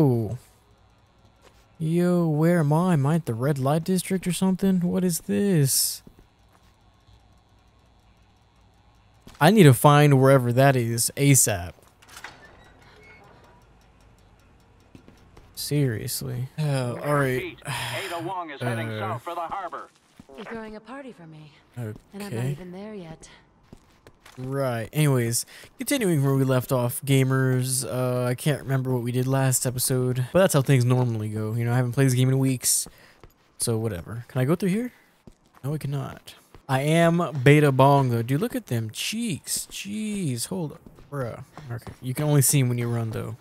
Yo. Yo, where am I? Am I at the red light district or something? What is this? I need to find wherever that is ASAP. Seriously. Oh, alright. Pete, Ada Wong is heading Uh, south for the harbor. You're throwing a party for me, and I'm not even there yet. Right. Anyways, continuing where we left off, gamers. Uh, I can't remember what we did last episode, but that's how things normally go. You know, I haven't played this game in weeks, so whatever. Can I go through here? No, I cannot. I am Beta Bong though. Dude, look at them cheeks. Jeez, hold up, bruh. Okay, you can only see 'em when you run though.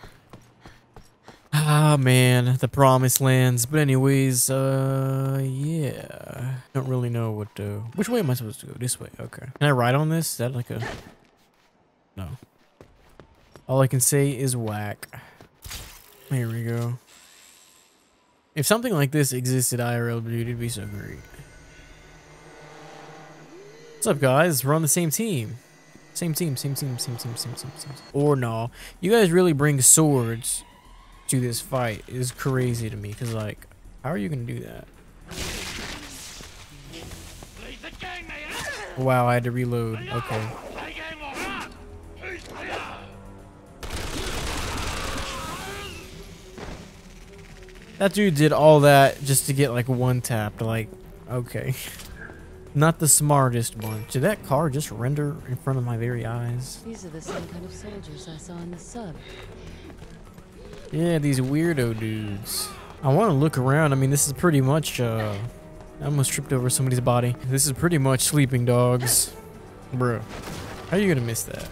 Ah man, the promised lands. But anyways, uh, yeah, don't really know what. Uh, which way am I supposed to go? This way. Okay. Can I ride on this? Is that like a? No. All I can say is whack. Here we go. If something like this existed IRL, dude, it'd be so great. What's up, guys? We're on the same team. Same team, same team, same team, same team, same team. Or no. You guys really bring swords to this fight is crazy to me because like how are you gonna do that? Wow i had to reload. Okay. That dude did all that just to get like one tap like okay. Not the smartest one. Did that car just render in front of my very eyes? These are the same kind of soldiers I saw in the sub. Yeah, these weirdo dudes. I want to look around. I mean, this is pretty much, uh... I almost tripped over somebody's body. This is pretty much sleeping dogs. Bro. How are you gonna miss that?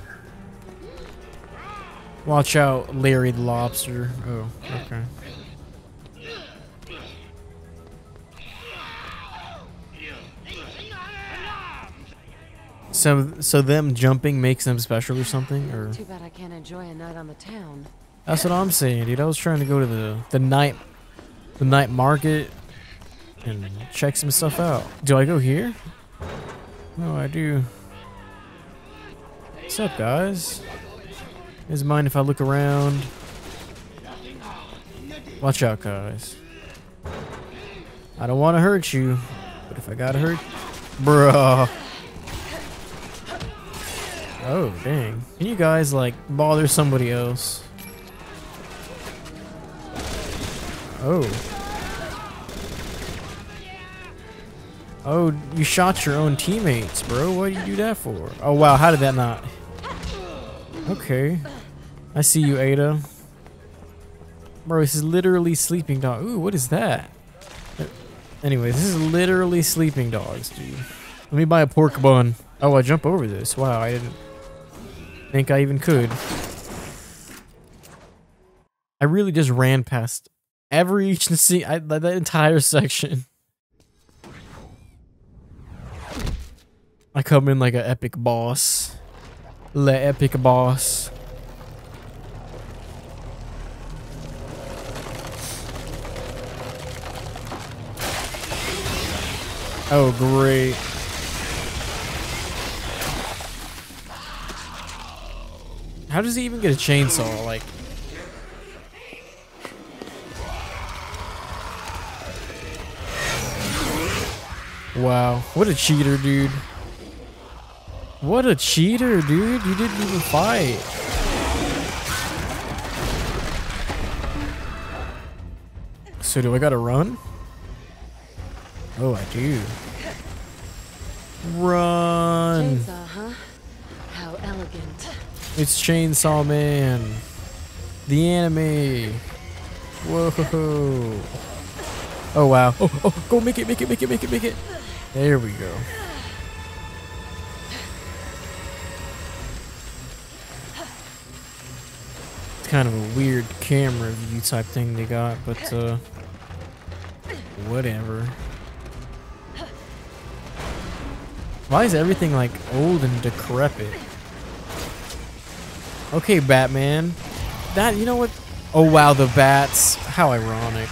Watch out, Larry the Lobster. Oh, okay. So, so them jumping makes them special or something, or? Too bad I can't enjoy a night on the town. That's what I'm saying, dude. I was trying to go to the the night the night market and check some stuff out. Do I go here? No, I do. What's up, guys? Is mind if I look around? Watch out, guys. I don't want to hurt you, but if I gotta hurt, bruh. Oh, dang. Can you guys, like, bother somebody else? Oh. Oh, you shot your own teammates, bro. What did you do that for? Oh, wow. How did that not? Okay. I see you, Ada. Bro, this is literally sleeping dog. Ooh, what is that? Anyways, this is literally sleeping dogs, dude. Let me buy a pork bun. Oh, I jump over this. Wow, I didn't think I even could. I really just ran past every scene, I, that entire section. I come in like an epic boss. Le epic boss. Oh, great. How does he even get a chainsaw? Like, wow. What a cheater, dude. What a cheater, dude. You didn't even fight. So do I gotta run? Oh, I do. Run. Chainsaw, huh? How elegant. It's Chainsaw Man. The anime. Whoa. Oh, wow. Oh, oh, go make it, make it, make it, make it, make it. There we go. It's kind of a weird camera view type thing they got, but, uh, whatever. Why is everything like old and decrepit? Okay, Batman. That, you know what? Oh, wow, the bats. How ironic.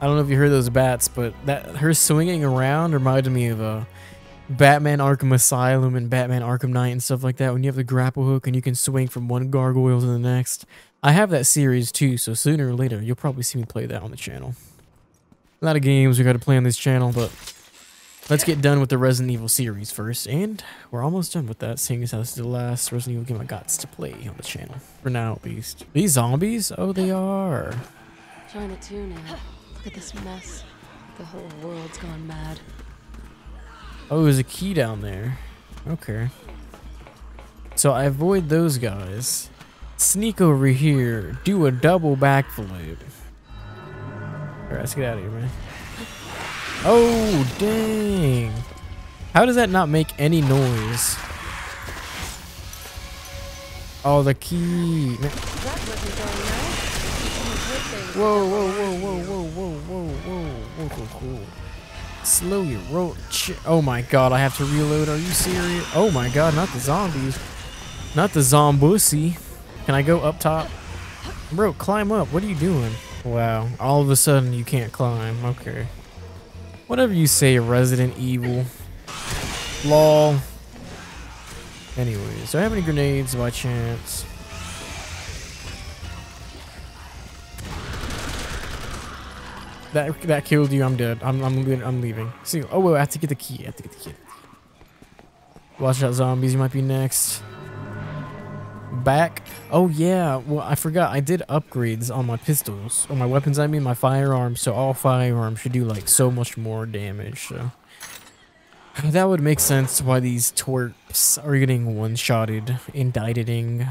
I don't know if you heard those bats, but that her swinging around reminded me of uh, Batman Arkham Asylum and Batman Arkham Knight and stuff like that. When you have the grapple hook and you can swing from one gargoyle to the next. I have that series too, so sooner or later you'll probably see me play that on the channel. A lot of games we got to play on this channel, but let's get done with the Resident Evil series first. And we're almost done with that, seeing as how this is the last Resident Evil game I got to play on the channel. For now, at least. These zombies? Oh, they are. Trying to tune now. Look at this mess. The whole world's gone mad. Oh, there's a key down there. Okay. So I avoid those guys. Sneak over here. Do a double backflip. Alright, let's get out of here, man. Oh, dang. How does that not make any noise? Oh, the key. Man. That wasn't going right. Whoa, whoa, whoa, whoa, whoa, whoa, whoa, whoa, whoa, whoa, whoa. Slow your roll. Oh my god, I have to reload. Are you serious? Oh my god, not the zombies. Not the zombussy. Can I go up top? Bro, climb up. What are you doing? Wow, all of a sudden you can't climb. Okay. Whatever you say, Resident Evil. Lol. Anyways, do I have any grenades by chance? That that killed you. I'm dead. I'm I'm. I'm leaving. See. Oh wait, I have to get the key. I have to get the key. Watch out, zombies. You might be next. Back. Oh yeah. Well, I forgot. I did upgrades on my pistols, on my weapons. I mean, my firearms. So all firearms should do like so much more damage. So that would make sense why these twerps are getting one-shotted, indicting.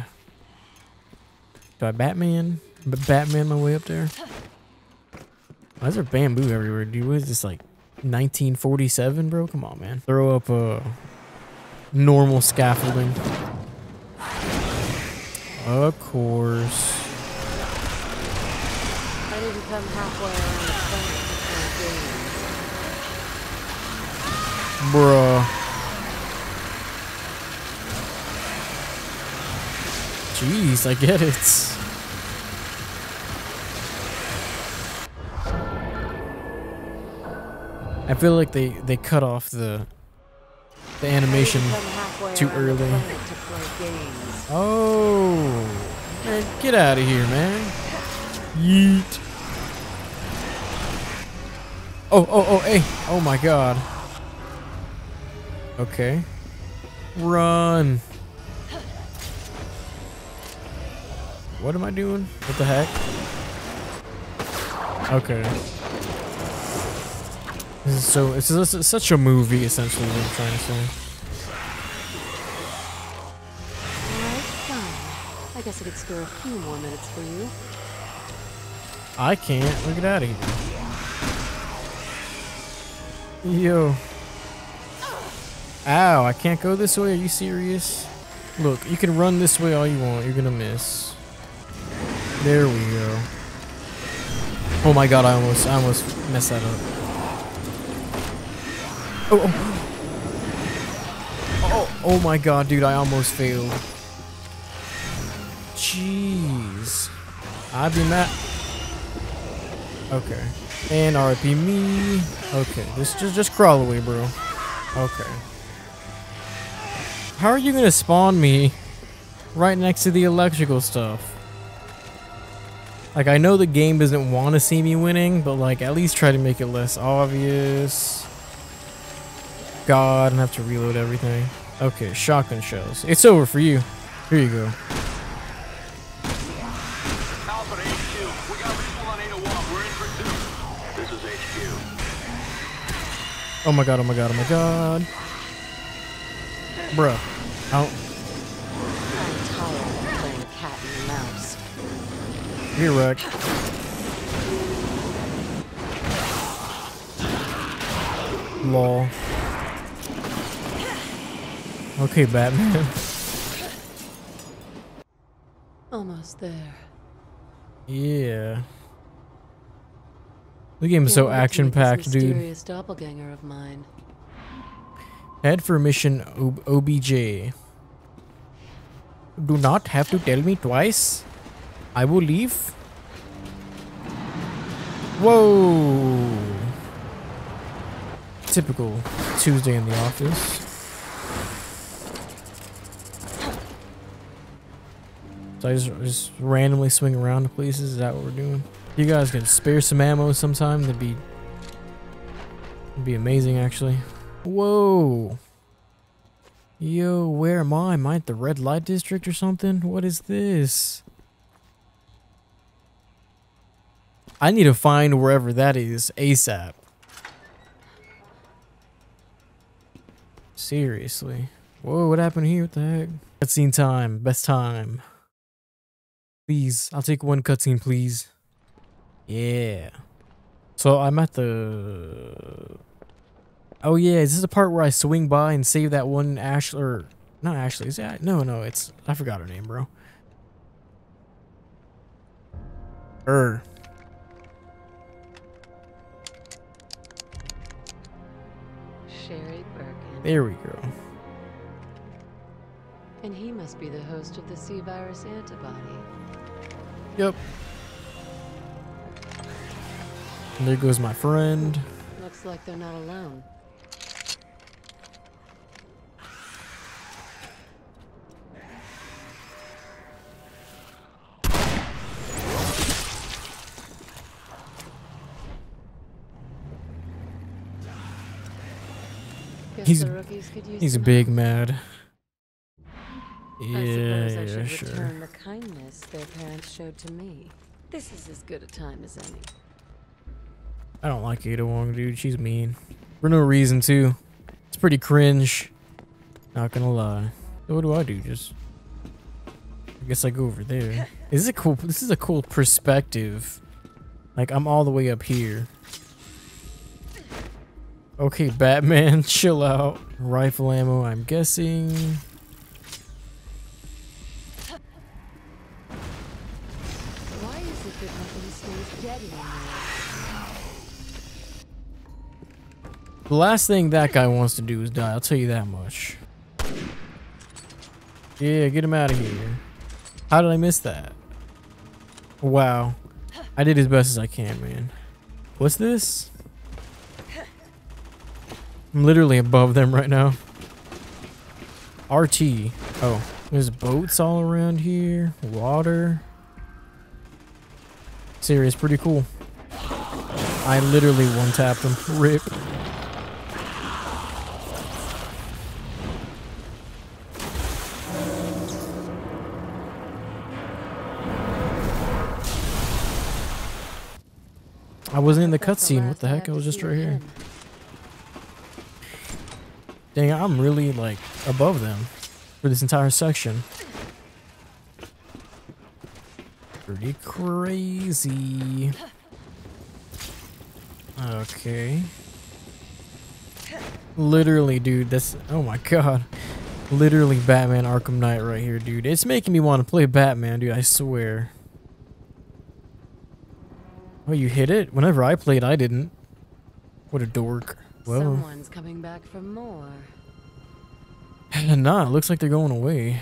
Do I Batman? Batman my way up there? Why is there bamboo everywhere, dude? What is this, like 1947, bro? Come on, man. Throw up a normal scaffolding. Of course. I didn't come halfway around the planet Bruh. Jeez, I get it. I feel like they, they cut off the the animation too early. Oh, man, get out of here, man. Yeet. Oh, oh, oh, hey. Oh my god. Okay. Run. What am I doing? What the heck? Okay. This is so, it's, is such a movie, essentially, what I'm trying to say. Alright. I guess I could spare a few more minutes for you. I can't. Look at of here. Yo. Ow, I can't go this way. Are you serious? Look, you can run this way all you want. You're gonna miss. There we go. Oh my god, I almost I almost messed that up. Oh, oh. Oh, oh my god, dude, I almost failed. Jeez. I'd be mad. Okay. And RIP me. Okay, just just just crawl away, bro. Okay. How are you gonna spawn me right next to the electrical stuff? Like I know the game doesn't want to see me winning, but like at least try to make it less obvious god, I have to reload everything. Okay, shotgun shells. It's over for you. Here you go. Oh my god, oh my god, oh my god. Bruh. Out. You're. Lol. Okay, Batman. Almost there. yeah. The game is so Can't wait to meet action packed, dude. Doppelganger of mine. Head for mission O- OBJ. Do not have to tell me twice. I will leave. Whoa. Typical Tuesday in the office. So I just, just randomly swing around to places. Is that what we're doing? You guys can spare some ammo sometime. That'd be, that'd be amazing, actually. Whoa. Yo, where am I? Am I at the red light district or something? What is this? I need to find wherever that is ASAP. Seriously. Whoa, what happened here? What the heck? Cutscene time. Best time. Please, I'll take one cutscene, please. Yeah. So I'm at the. Oh yeah, is this the part where I swing by and save that one Ash or not Ashley? Is that no, no? It's I forgot her name, bro. Er. Sherry Birkin. There we go. And he must be the host of the C virus antibody. Yep. And there goes my friend. Looks like they're not alone. He's- the rookies could use He's big help. Mad. I Yeah, suppose I yeah, should sure. return the kindness their parents showed to me. This is as good a time as any. I don't like Ada Wong, dude. She's mean. For no reason, too. It's pretty cringe. Not gonna lie. So what do I do? Just. I guess I go over there. This is a cool. This is a cool perspective. Like I'm all the way up here. Okay, Batman, chill out. Rifle ammo, I'm guessing. The last thing that guy wants to do is die. I'll tell you that much. Yeah, get him out of here. How did I miss that? Wow. I did as best as I can, man. What's this? I'm literally above them right now. RT. Oh, there's boats all around here. Water. Serious, pretty cool. I literally one tapped them. Rip. I wasn't in the cutscene. What the heck? I was just right here. Dang, I'm really like above them for this entire section. Pretty crazy. Okay. Literally, dude, that's oh my god. Literally Batman Arkham Knight right here, dude. It's making me want to play Batman, dude, I swear. Oh, you hit it? Whenever I played, I didn't. What a dork. Well, Someone's coming back for more. nah, it looks like they're going away.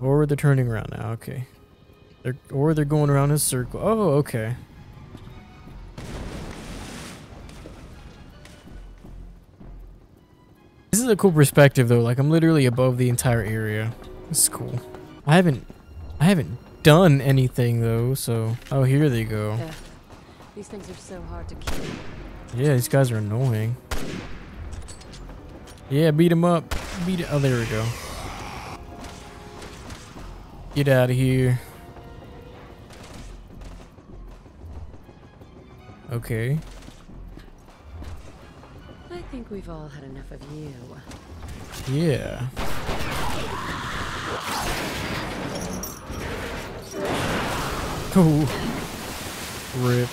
Or they're turning around now, okay. They're or they're going around in a circle. Oh, okay. This is a cool perspective though, like I'm literally above the entire area. This is cool. I haven't I haven't done anything though, so oh here they go. Ugh, these things are so hard to kill. Yeah, these guys are annoying. Yeah, beat him up. Beat it. Oh, there we go. Get out of here. Okay. I think we've all had enough of you. Yeah. Oh. Rip.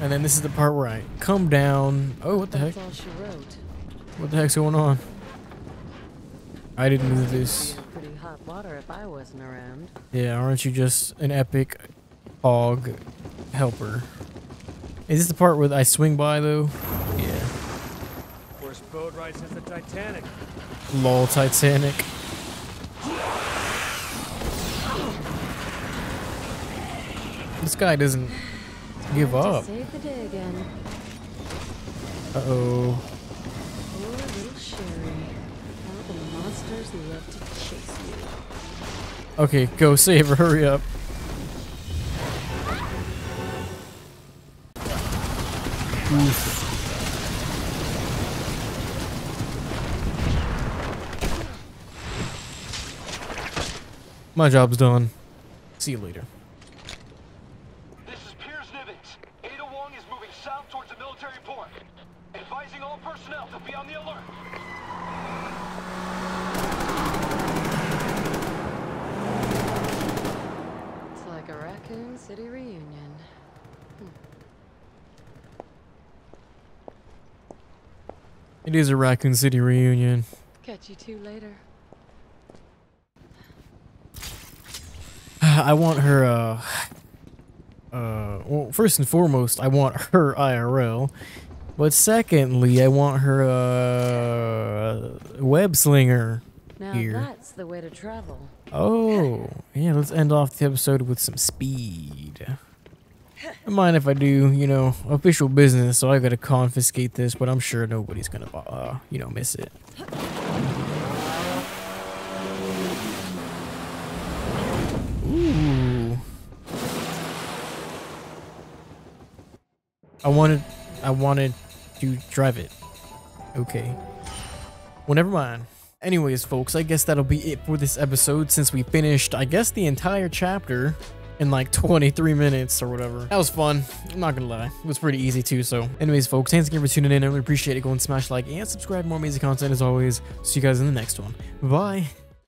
And then this is the part where I come down. Oh, what the heck? That's all. What the heck's going on? I didn't do this. in pretty hot water if I wasn't around. Yeah, aren't you just an epic hog helper? Is this the part where I swing by though? Yeah. Worst boat ride since the Titanic. Lol Titanic. This guy doesn't give up. Uh oh. Little Sherry. The monsters to chase you. Okay, go save her. Hurry up. Oof. My job's done. See you later. City reunion. It is a Raccoon City reunion. Catch you two later. I want her, uh, uh, well, first and foremost, I want her IRL. But secondly, I want her, uh, web slinger. Now Here. that's the way to travel. Oh, yeah, let's end off the episode with some speed. Don't mind if I do, you know, official business, so I gotta confiscate this, but I'm sure nobody's gonna, uh, you know, miss it. Ooh. I wanted, I wanted to drive it. Okay. Well, never mind. Anyways, folks, I guess that'll be it for this episode since we finished, I guess, the entire chapter in like 23 minutes or whatever. That was fun. I'm not gonna lie. It was pretty easy too, so. Anyways, folks, thanks again for tuning in. I really appreciate it. Go and smash like and subscribe. More amazing content as always. See you guys in the next one. Bye.